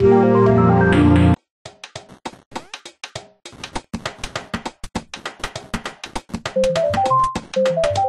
Thank you.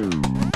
Boom.